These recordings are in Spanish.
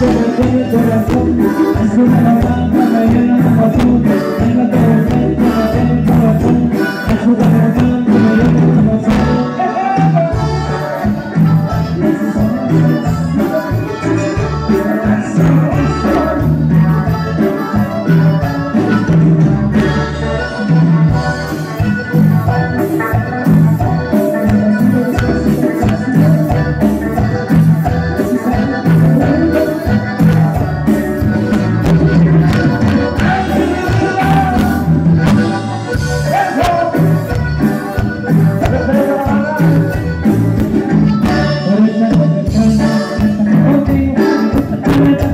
I said,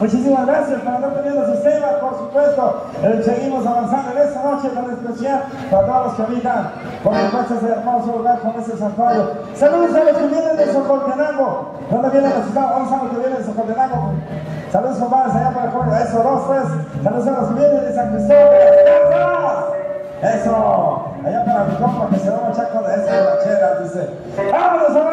Muchísimas gracias para no teniendo sus temas, por supuesto. Eh, seguimos avanzando en esta noche tan especial para todos los que habitan, por supuesto, ese hermoso lugar con ese santuario. Saludos a los que vienen de Socoltenango. ¿Dónde vienen los ciudad? Vamos a los que vienen de Socoltenango. Saludos, compadres, allá para el. Eso, dos, tres. Saludos a los que vienen de San Cristóbal Eso. Allá para mi compa que se va a echar con esa ranchera, dice. ¡Vámonos a